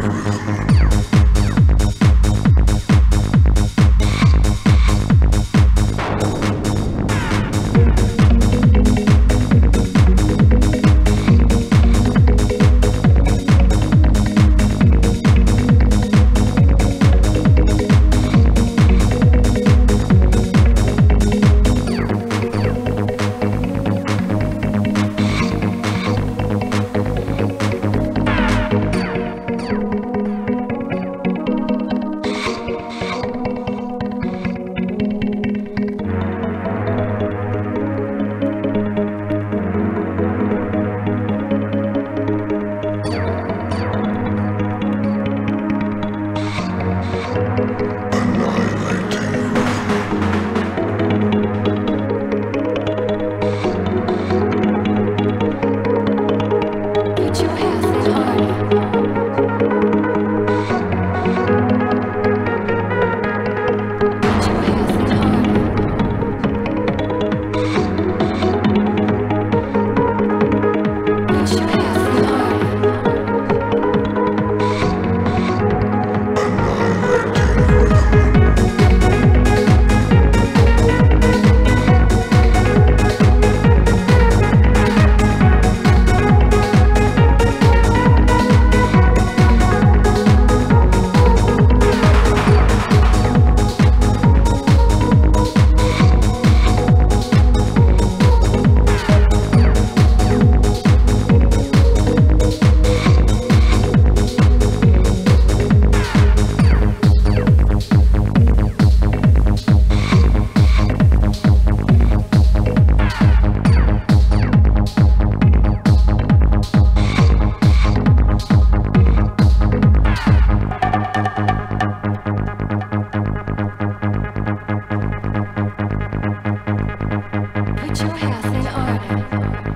Ha ha ha. Thank you.